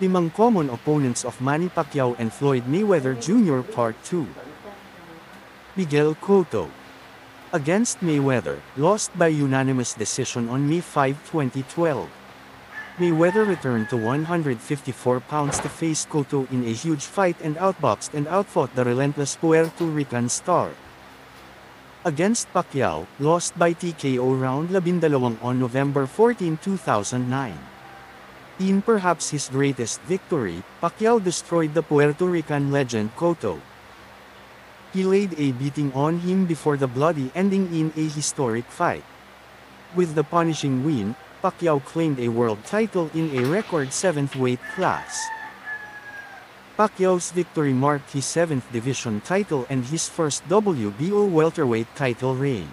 Limang common opponents of Manny Pacquiao and Floyd Mayweather Jr. Part 2 Miguel Cotto Against Mayweather, lost by unanimous decision on May 5, 2012. Mayweather returned to 154 pounds to face Cotto in a huge fight and outboxed and outfought the relentless Puerto Rican star. Against Pacquiao, lost by TKO round 12 on November 14, 2009. In perhaps his greatest victory, Pacquiao destroyed the Puerto Rican legend Cotto. He laid a beating on him before the bloody ending in a historic fight. With the punishing win, Pacquiao claimed a world title in a record 7th weight class. Pacquiao's victory marked his 7th division title and his first WBO welterweight title reign.